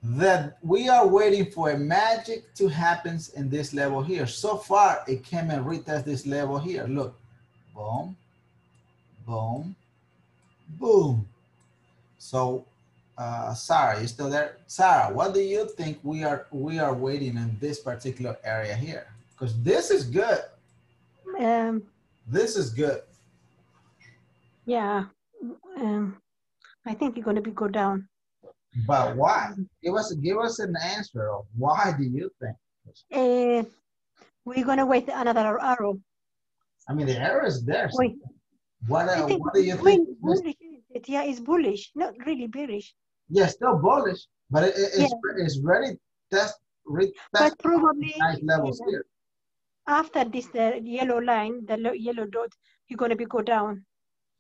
Speaker 1: that we are waiting for a magic to happen in this level here. So far, it came and retest this level here. Look, boom, boom, boom. So, uh, Sarah, you still there? Sarah, what do you think we are we are waiting in this particular area here? Because this is good.
Speaker 4: Um,
Speaker 1: this is good.
Speaker 4: Yeah. Um, I think you're going to be go down.
Speaker 1: But why? Give us give us an answer of why do you think?
Speaker 4: Uh, we're going to wait another arrow.
Speaker 1: I mean, the arrow is there. So what, uh, what do you think?
Speaker 4: bullish. Yeah, it's bullish, not really bearish.
Speaker 1: Yeah, still bullish, but it, it- it's, it's ready test retest
Speaker 4: But probably
Speaker 1: nice levels
Speaker 4: yeah,
Speaker 1: here.
Speaker 4: After this the yellow line, the yellow dot, you're going to be go down.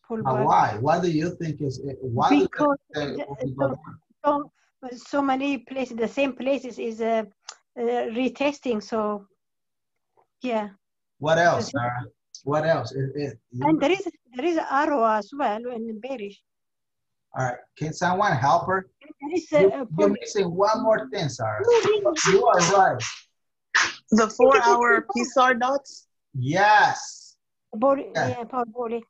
Speaker 4: Pull back.
Speaker 1: why? Why do you think is it? Why
Speaker 4: Because
Speaker 1: it will be
Speaker 4: so- so, so many places, the same places is uh, uh, retesting. So, yeah.
Speaker 1: What else, Sarah? What else? It, it,
Speaker 4: And there is there is arrow as well in the bearish.
Speaker 1: all right. Can someone help her?
Speaker 4: There is
Speaker 1: You,
Speaker 4: a,
Speaker 1: you're missing one more thing, Sarah. You are right.
Speaker 6: The four hour PSAR dots?
Speaker 1: Yes.
Speaker 4: body,
Speaker 1: Yeah.
Speaker 4: yeah, power body.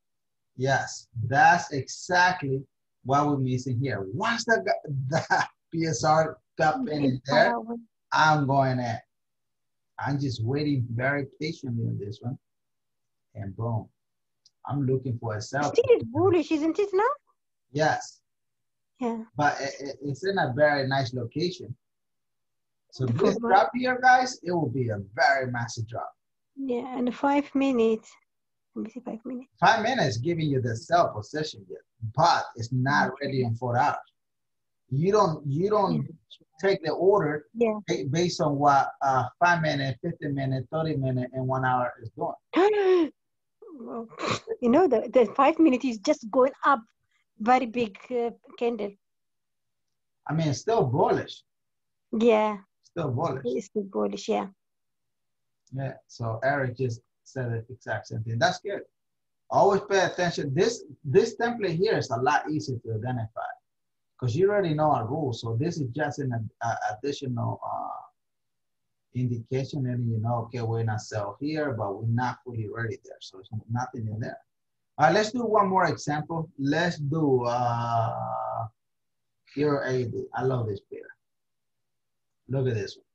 Speaker 1: Yes. That's exactly what we're missing here. Once the gu- the PSAR cup mm-hmm. in is there, I'm going in. I'm just waiting very patiently on this one. And boom. I'm looking for a sell.
Speaker 4: Still is bullish, isn't it now?
Speaker 1: Yes.
Speaker 4: Yeah.
Speaker 1: But it, it- it's in a very nice location. So this drop here, guys, it will be a very massive drop.
Speaker 4: Yeah, and five minutes. Let me see, five minutes.
Speaker 1: Five minutes giving you the sell position yet, but it's not ready in four hours. You don't you don't take the order
Speaker 4: Yeah.
Speaker 1: based on what uh, five minute, 15 minute, 30 minute, and one hour is doing.
Speaker 4: You know, the, the five minutes is just going up, very big uh, candle.
Speaker 1: I mean, it's still bullish,
Speaker 4: Yeah,
Speaker 1: still bullish.
Speaker 4: it's still bullish. Yeah.
Speaker 1: Yeah. So Eric just said the exact same thing. That's good. Always pay attention. This this template here is a lot easier to identify because you already know our rules. So this is just an uh, additional uh, indication, and you know, okay, we're not sell here, but we're not fully ready there. So there's nothing in there. All right, let's do one more example. Let's do uh, AD. I love this pair. Look at this one.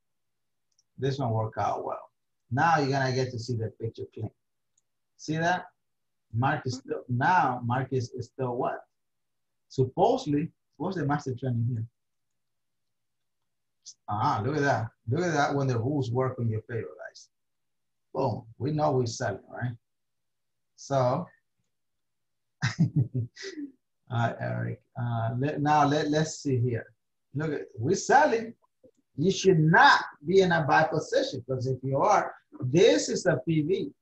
Speaker 1: This one worked out well. Now you're gonna get to see the picture clean. See that? Mark is still now Marcus is still what? Supposedly, what's the master trend in here? Ah, look at that. Look at that when the rules work in your favor, guys. Boom. We know we're selling, right? So all right, Eric. Uh, let, now let, let's see here. Look at we're selling. You should not be in a buy position because if you are, this is a PV.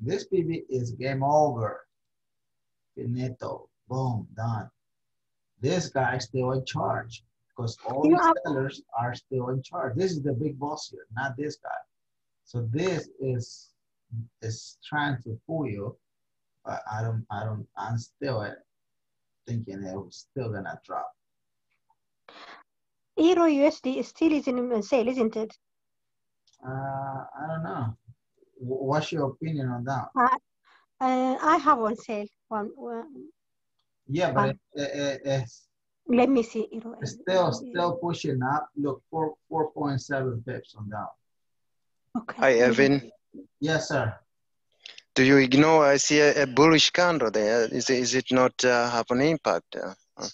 Speaker 1: This PV is game over. Finito. Boom, done. This guy is still in charge because all
Speaker 4: You
Speaker 1: the sellers are still in charge. This is the big boss here, not this guy. So this is is trying to fool you, but I don't, I don't, I'm still thinking it was still gonna drop.
Speaker 4: Euro USD still is in sale, isn't it?
Speaker 1: Uh, I don't know. What's your opinion on that?
Speaker 4: Uh, I have one sale. One, one.
Speaker 1: Yeah, but it, it, it- it's,
Speaker 4: Let me see. Euro
Speaker 1: it's still still pushing up. Look, four four point seven pips on down.
Speaker 4: Okay.
Speaker 7: Hi, Evan.
Speaker 1: Yes, sir.
Speaker 7: Do you ignore? I see a, a bullish candle there. Is, is it not uh, have an impact? Uh, uh,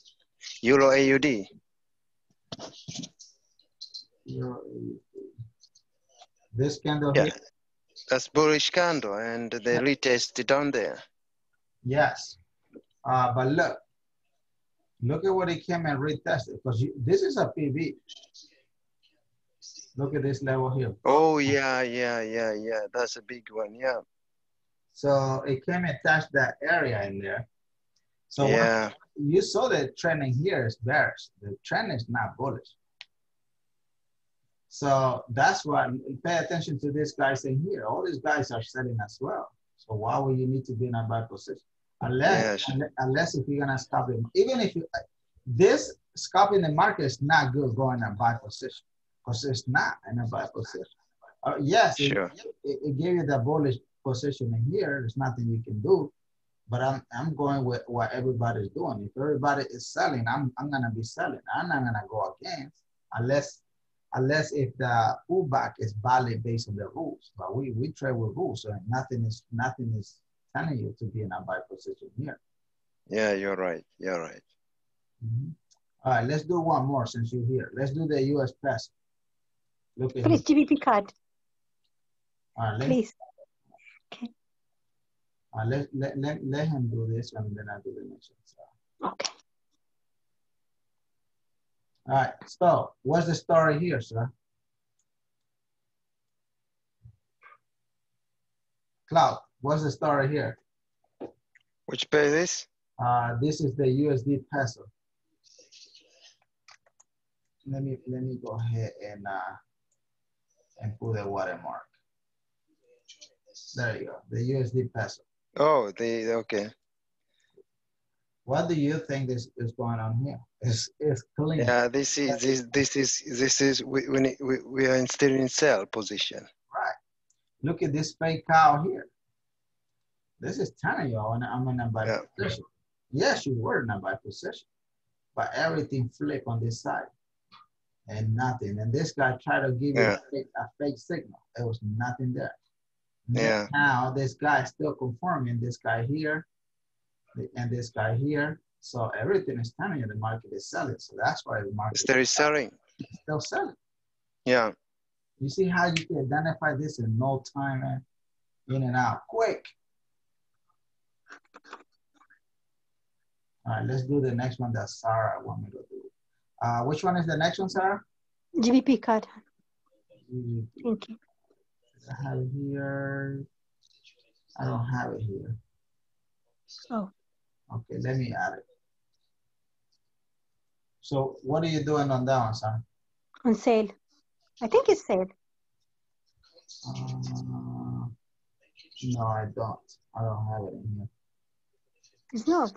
Speaker 7: Euro AUD.
Speaker 1: This candle
Speaker 7: Yeah.
Speaker 1: here.
Speaker 7: That's bullish candle, and they retested down there.
Speaker 1: Yes. Uh, but look, look at what it came and retested because this is a PV. Look at this level here.
Speaker 7: Oh yeah, yeah, yeah, yeah. That's a big one. Yeah,
Speaker 1: So it came and touched that area in there. So
Speaker 7: yeah.
Speaker 1: you saw the trend in here is bearish. The trend is not bullish. So that's why pay attention to these guys in here. All these guys are selling as well. So why would you need to be in a buy position? Unless,
Speaker 7: Yes.
Speaker 1: unless if you're gonna stop them, even if you this scalping the market is not good going in a buy position because it's not in a buy position. Uh, yes, it-
Speaker 7: Sure.
Speaker 1: it, it gave you the bullish position in here. There's nothing you can do. But I'm I'm going with what everybody's doing. If everybody is selling, I'm I'm gonna be selling. I'm not gonna go against unless unless if the pullback is valid based on the rules. But we we trade with rules, so nothing is nothing is telling you to be in a buy position here.
Speaker 7: Yeah, you're right. You're right.
Speaker 1: Mm -hmm. All right, let's do one more since you're here. Let's do the U.S. peso.
Speaker 4: Look at Please, GBP CAD.
Speaker 1: All right, Please. Okay. Uh, let, let, let, let him do this and then I'll do the next one. So.
Speaker 4: Okay.
Speaker 1: All right, so what's the story here, sir? Cloud, what's the story here?
Speaker 7: Which page is this?
Speaker 1: Uh, this is the USD peso. Let me let me go ahead and uh, and put a watermark. There you go, the USD peso.
Speaker 7: Oh, the okay.
Speaker 1: What do you think is, is going on here? Is is clean?
Speaker 7: Yeah, this is this this is this is we we we, we are still in sell position.
Speaker 1: Right. Look at this fake cow here. This is telling you and I'm in a buy yeah. position. Yes, you were in a buy position, but everything flipped on this side and nothing. And this guy tried to give yeah. you a fake, a fake signal. There was nothing there.
Speaker 7: Yeah.
Speaker 1: Now this guy is still conforming, this guy here and this guy here. So everything is telling you the market is selling. So that's why the market
Speaker 7: still is selling.
Speaker 1: Still selling.
Speaker 7: Yeah.
Speaker 1: You see how you can identify this in no time, man? In and out, quick. All right, let's do the next one that Sarah want me to do. Uh, which one is the next one, Sarah?
Speaker 4: GBP CAD.
Speaker 1: GBP.
Speaker 4: Thank you.
Speaker 1: I have it here. I don't have it here.
Speaker 4: Oh.
Speaker 1: Okay, let me add it. So what are you doing on that one, Sarah?
Speaker 4: On sale. I think it's sale.
Speaker 1: Uh, no, I don't. I don't have it in here.
Speaker 4: It's not.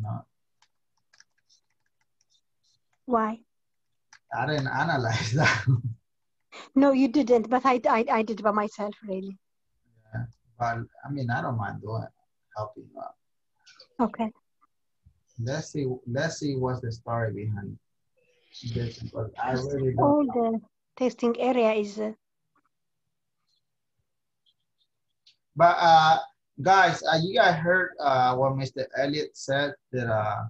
Speaker 1: No.
Speaker 4: Why?
Speaker 1: I didn't analyze that.
Speaker 4: No, you didn't, but I, I, I did by myself, really.
Speaker 1: Yeah, but I mean, I don't mind doing helping you out.
Speaker 4: Okay.
Speaker 1: Let's see. Let's see what's the story behind this. But I really don't.
Speaker 4: All the testing area is. Uh...
Speaker 1: But uh, guys, uh, you guys heard uh, what Mr. Elliott said that uh,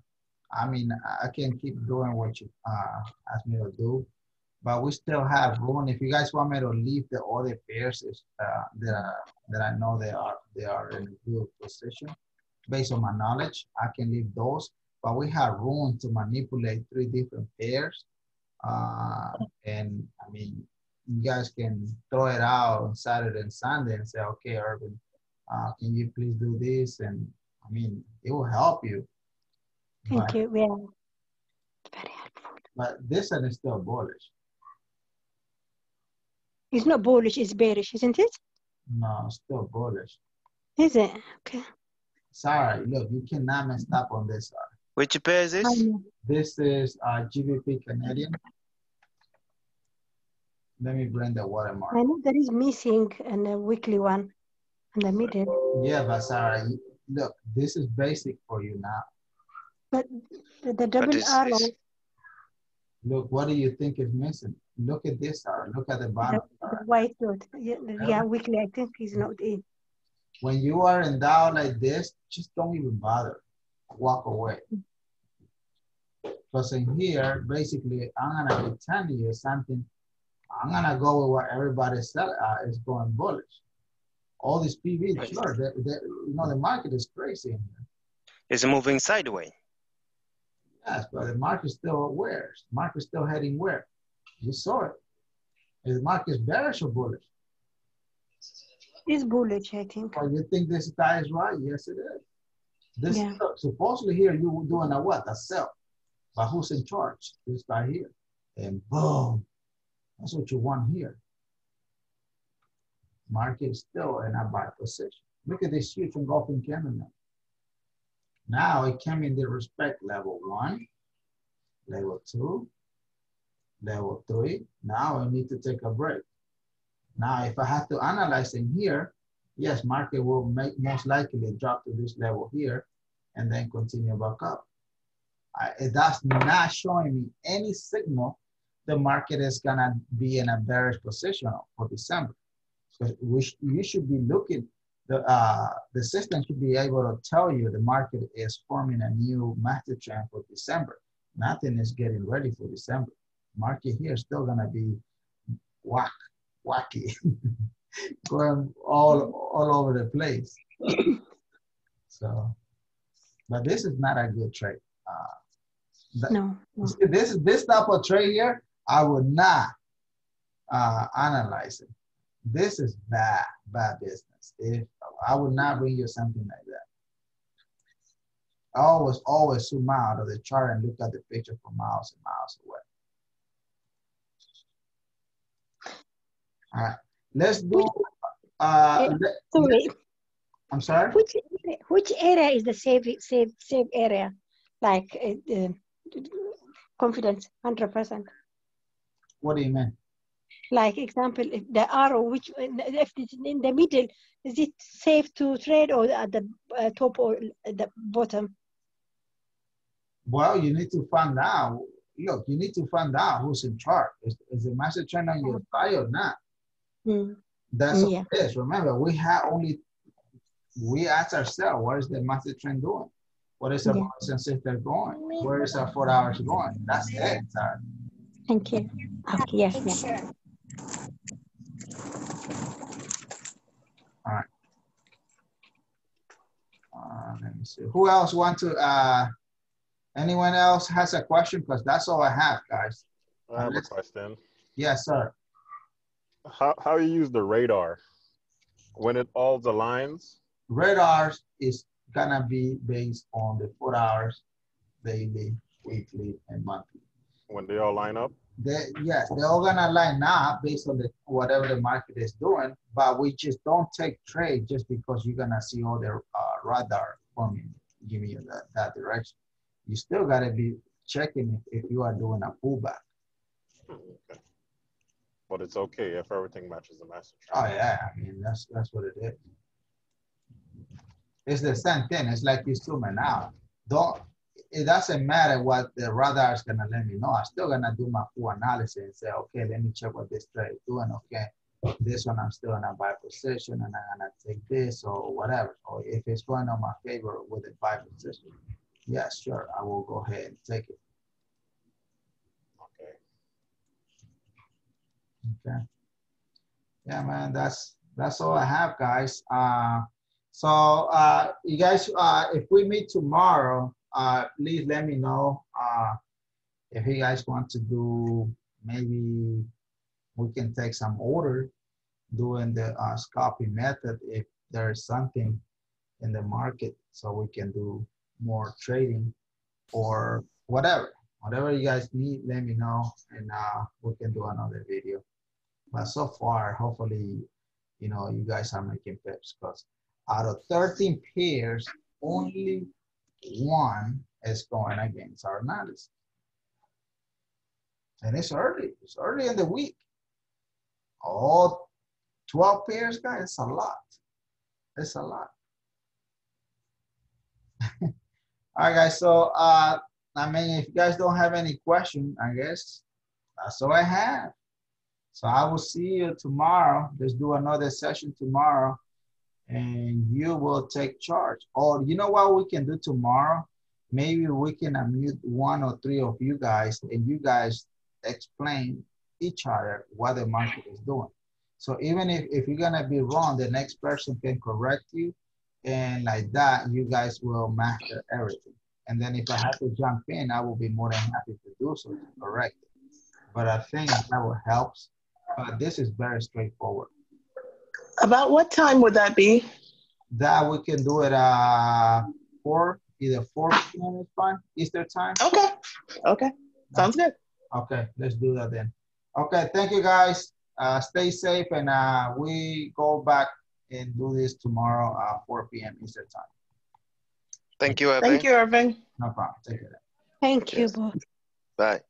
Speaker 1: I mean, I can keep doing what you uh, asked me to do, but we still have room. If you guys want me to leave the other pairs uh, that, are, that I know they are they are in a good position, based on my knowledge, I can leave those. But we have room to manipulate three different pairs, uh, and I mean, you guys can throw it out on Saturday and Sunday and say, okay, Urban, uh, can you please do this? And I mean, it will help you
Speaker 4: Thank but, you. Yeah. Very helpful.
Speaker 1: But this one is still bullish.
Speaker 4: It's not bullish, it's bearish, isn't it?
Speaker 1: No, it's still bullish.
Speaker 4: Is it? Okay.
Speaker 1: Sorry, look, you cannot mess up on this side.
Speaker 7: Which pair is this?
Speaker 1: This is uh, GBP Canadian. Let me bring the watermark.
Speaker 4: I know there is missing in a weekly one in the middle.
Speaker 1: Yeah, but Sarah, look, this is basic for you now.
Speaker 4: But the, the double arrow.
Speaker 1: Look, what do you think is missing? Look at this arrow. Look at the bottom.
Speaker 4: The, the white dot. Yeah, yeah, weekly. I think he's not in.
Speaker 1: When you are in Dow like this, just don't even bother. Walk away. Because in here, basically, I'm gonna be telling you something. I'm gonna go with what everybody uh, is going bullish. All these PV, sure, they, they, you know, the market is crazy in here.
Speaker 7: It's moving sideways.
Speaker 1: Yes, but the market's still where? The market's still heading where? You saw it. Is the market bearish or bullish?
Speaker 4: It's bullish, I think.
Speaker 1: Oh, you think this guy is right? Yes, it is. This yeah. supposedly here you were doing a what? A sell. But who's in charge? This guy here. And boom. That's what you want here. Market is still in a buy position. Look at this huge engulfing candle now. Now it came in the respect level one, level two, level three. Now I need to take a break. Now, if I have to analyze in here, yes, market will make most likely drop to this level here and then continue back up. I, that's not showing me any signal the market is gonna be in a bearish position for December. So we sh you should be looking, the, uh, the system should be able to tell you the market is forming a new master trend for December. Nothing is getting ready for December. Market here is still gonna be whack, wacky, going all, all over the place. So, but this is not a good trade. Uh,
Speaker 4: no, no.
Speaker 1: This this type of trade here. I would not uh, analyze it. This is bad, bad business. If I would not bring you something like that. I always, always zoom out of the chart and look at the picture for miles and miles away. All right, let's do. Uh, let,
Speaker 4: sorry.
Speaker 1: I'm sorry.
Speaker 4: Which which area is the safe safe safe area? Like uh, confidence, hundred percent.
Speaker 1: What do you mean?
Speaker 4: Like example, if the arrow, which if it's in the middle, is it safe to trade or at the uh, top or the bottom?
Speaker 1: Well, you need to find out. Look, you need to find out who's in charge. Is, is the master trend on your side or not?
Speaker 4: Mm.
Speaker 1: That's
Speaker 4: yeah.
Speaker 1: what it is. Remember, we have only we ask ourselves, what is the master trend doing? What is the yeah. brothers and sisters going? Where is our four hours going? That's it, sir.
Speaker 4: Thank you. Okay, yes, yes.
Speaker 1: All right. Uh, let me see. Who else want to, uh, anyone else has a question? Because that's all I have, guys.
Speaker 2: I have a question.
Speaker 1: Yes, sir.
Speaker 2: How, how you use the radar when it all aligns?
Speaker 1: Radars is gonna be based on the four hours, daily, weekly, and monthly.
Speaker 2: When they all line up?
Speaker 1: They, yes, they're all gonna line up based on the whatever the market is doing, but we just don't take trade just because you're gonna see all the uh, radar forming, giving you that, that direction. You still gotta be checking if, if you are doing a pullback.
Speaker 2: Okay. But it's okay if everything matches the
Speaker 1: trend. Oh yeah, I mean that's that's what it is. It's the same thing. It's like you zooming out. Don't it doesn't matter what the radar is gonna let me know. I'm still gonna do my full analysis and say, okay, let me check what this trade is doing. Okay, this one I'm still in a buy position and I'm gonna take this or whatever. Or if it's going on my favor with a buy position, yeah, sure, I will go ahead and take it.
Speaker 2: Okay.
Speaker 1: Okay. Yeah, man, that's that's all I have, guys. Uh, so uh, you guys, uh, if we meet tomorrow, uh, please let me know uh, if you guys want to do, maybe we can take some order doing the uh, scalping method if there is something in the market so we can do more trading or whatever. Whatever you guys need, let me know and uh, we can do another video. But so far, hopefully, you know, you guys are making pips because out of 13 pairs, only one is going against our analysis. And it's early, it's early in the week. All 12 pairs, guys, it's a lot. It's a lot. All right, guys, so uh, I mean, if you guys don't have any question, I guess that's all I have. So I will see you tomorrow. Let's do another session tomorrow and you will take charge. Or you know what we can do tomorrow? Maybe we can unmute one or three of you guys and you guys explain each other what the market is doing. So even if, if you're gonna be wrong, the next person can correct you and like that, you guys will master everything. And then if I have to jump in, I will be more than happy to do so to correct it. But I think that will help. But this is very straightforward.
Speaker 6: About what time would that be?
Speaker 1: That we can do it uh four, either four p.m. is fine, Eastern time.
Speaker 6: Okay. Okay. Sounds good.
Speaker 1: Okay, let's do that then. Okay, thank you guys. Uh, stay safe and uh, we go back and do this tomorrow uh 4 p.m. Eastern time.
Speaker 7: Thank you, Erving.
Speaker 6: Thank you, Erving.
Speaker 1: No problem. Take care.
Speaker 4: Thank you both.
Speaker 7: Bye.